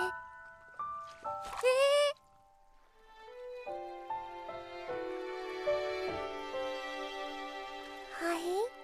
えー、はい？